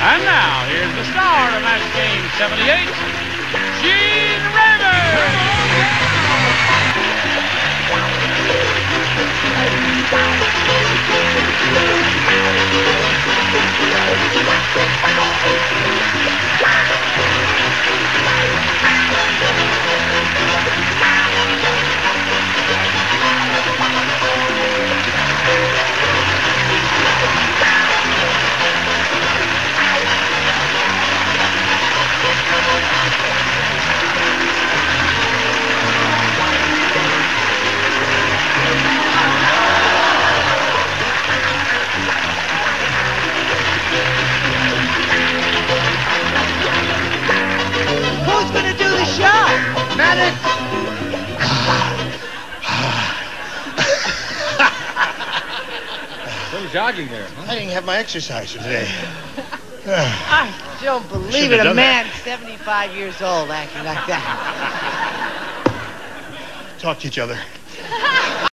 And now, here's the star of Match Game 78, Medic! Some jogging there. I didn't have my exercise for today. I don't believe Shouldn't it. A done man 75 years old acting like that. Talk to each other.